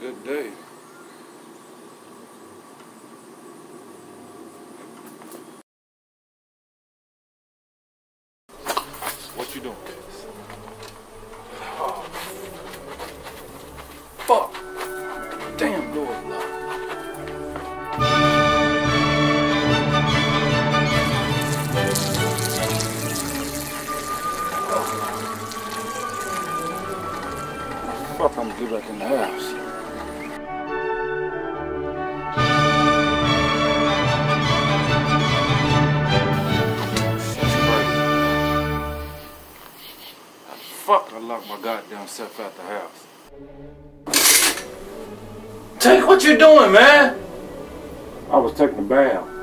Good day. What you doing? Oh. Fuck. Damn door Fuck, I'm gonna get back in the house. That's crazy. How the fuck I locked my goddamn self out the house? Take what you're doing, man? I was taking a bath.